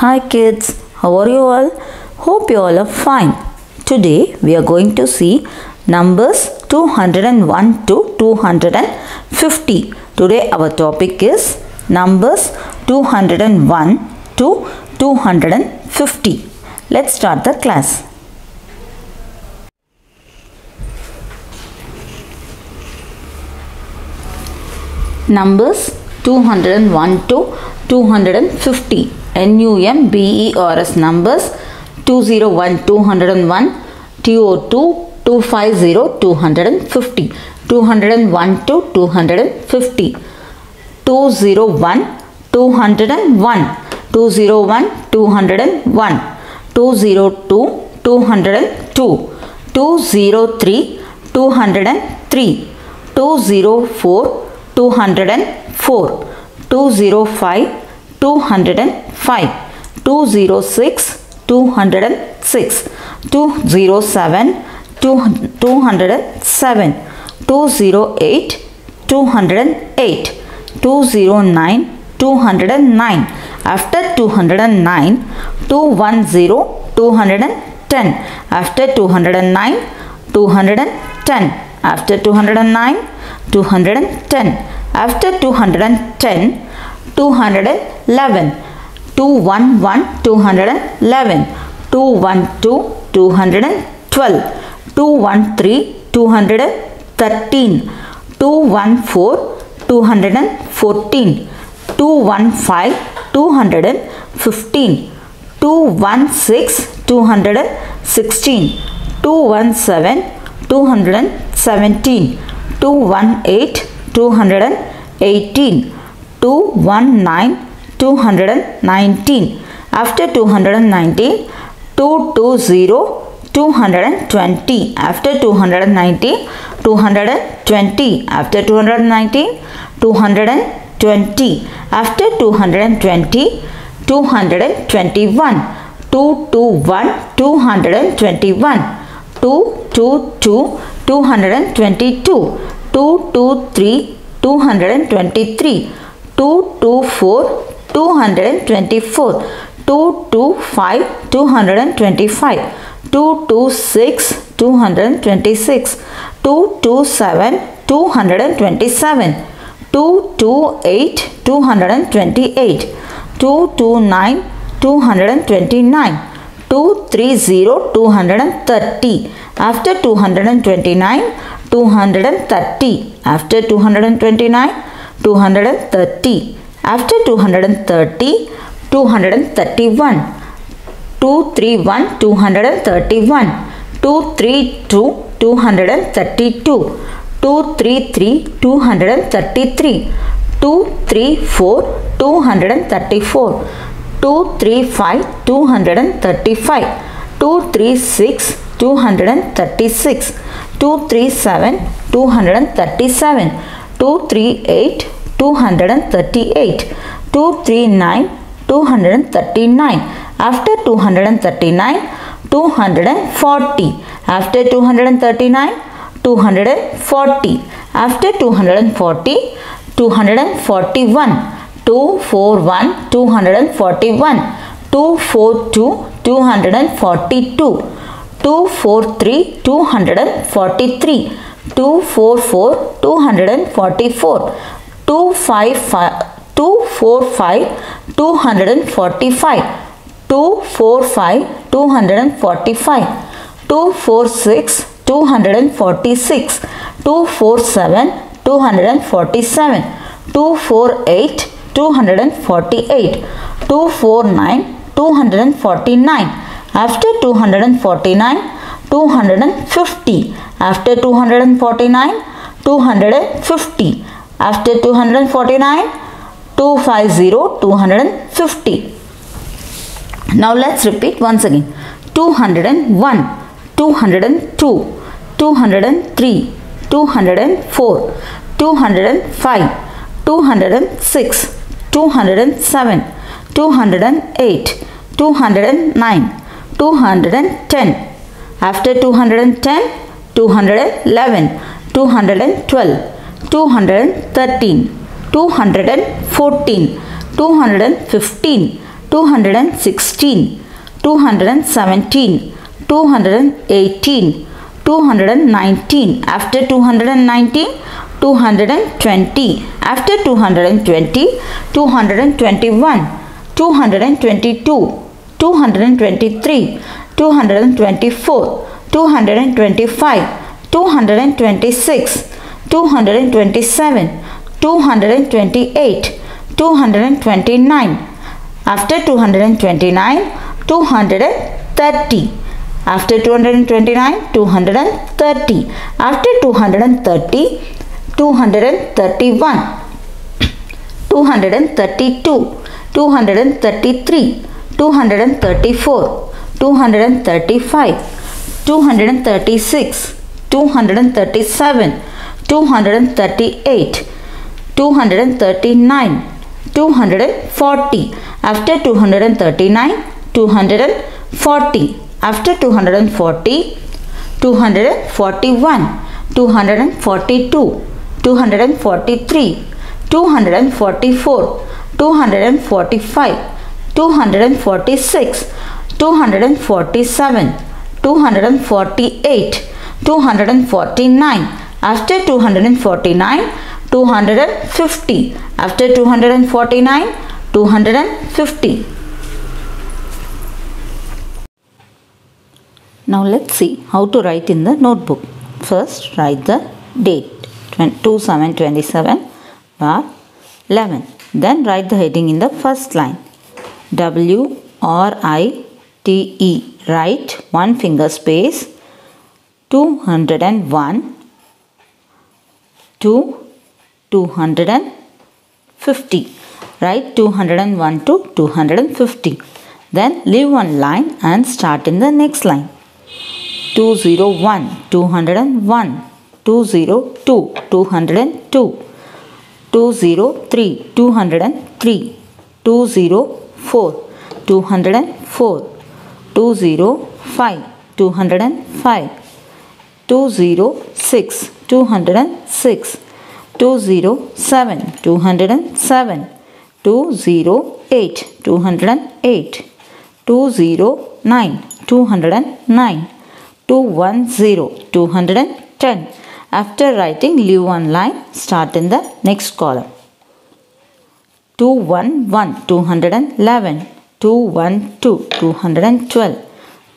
Hi kids, how are you all? Hope you all are fine. Today we are going to see numbers 201 to 250. Today our topic is numbers 201 to 250. Let's start the class. Numbers 201 to 250. NUMBERS numbers 201 201 TO2 250 250 201 to 250 201 201 201 201 202 202 203 203 204 204 205 205 206 206 207 207 208 208 209 209 after 209 210 210 after 209 210 after 209 210 after 210 211 211 211 212 212 213 213 214 214 215 215 216 216 217 217 218 218 219 219 after 219 220 220 after 219 220 after 219 220 after 220 221 221 221 222 222 223 223 224 224 225 225 226 226 227 227 228 228 229 229 230 230 after 229 230 after 229 230 after 230 231 231 231 232 232 233 233 234 234 235 235 236 236 237 237 238 238 239 239 after 239 240 after 239 240 after 240 241 241 241 242 242 243 243 244 244 255 245 245 245 245 246 246 247 247 248 248 249 249 after 249 250 after 249 250 after 249 250 250 now let's repeat once again 201 202 203 204 205 206 207 208 209 210 after 210 211 212 213 214 215 216, 217, 218, 219. After 219, 220. After 220, 221, 222, 223, 224, 225, 226, 227, 228, 229. After 229, 230. After 229, 230. After 230, 231, 232, 233, 234, 235, 236, 237, 238, 239, 240. After 239, 240. After 240, 241, 242, 243, 244, 245, 246, 247, 248, 249. After 249, 250. After 249, 250. Now let's see how to write in the notebook. First write the date 2727 bar 11. Then write the heading in the first line. W R I T E. Write one finger space 201 to 250. Write 201 to 250. Then leave one line and start in the next line. 201, 201, 202, 202, 203, 203, 204, 204, 205, 205, 206, 206, 207, 207, 208, 208, 209, 209, 210, 210. After writing, leave one line, start in the next column. 211, 211, 212, 212,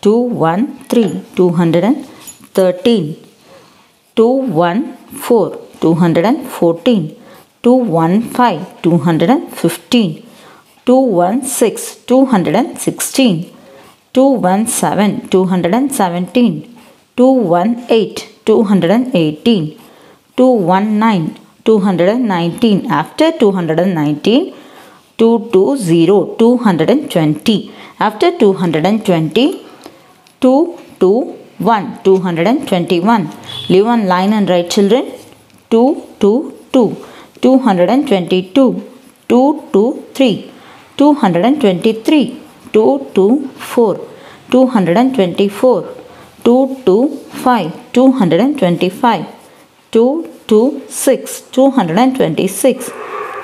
213, 213, 214, 214, 215, 215, 216, 216, 217, 217, 218, 218, 219, 219. After 219, 220, 220. After 220, 221, 221. Leave one line and write children. 222, 222, 223, 223, 224, 224, 225, 225, 226,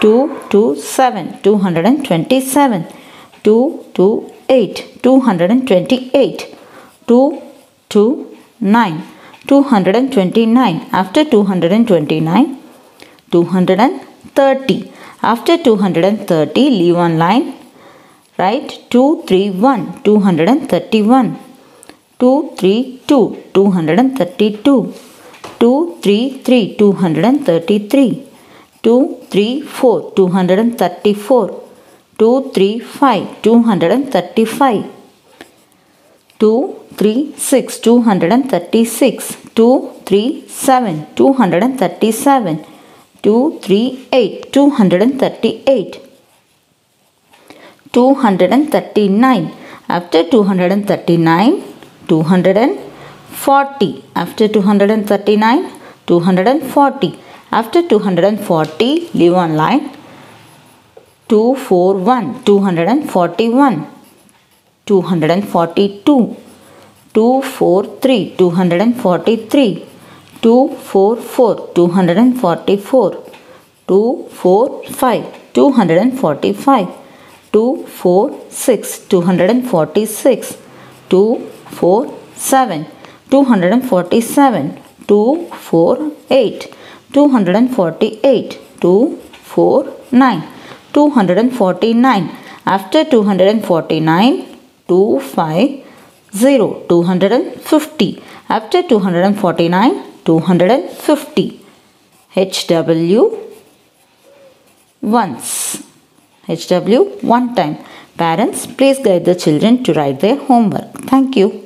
226, 227, 227, 228, 228, 229, 229. After 229, 230. After 230, leave one line. Write 231, 231. 232, 232. 233, 233. 234, 234. 235, 235. 236, 236. 237, 237. 238, 238. 239. After 239, 240. After 239, 240. After 240, leave one line. 241, 241. 242. 243, 243. 244, 244. 245, 245. 2, 4, 6, 246, 2, 4, 7, 247, 2, 4, 8, 248, 2, 4, 9, 249. After 249, 2, 5, 0, 250. After 249, 250. HW once. HW one time. Parents, please guide the children to write their homework. Thank you.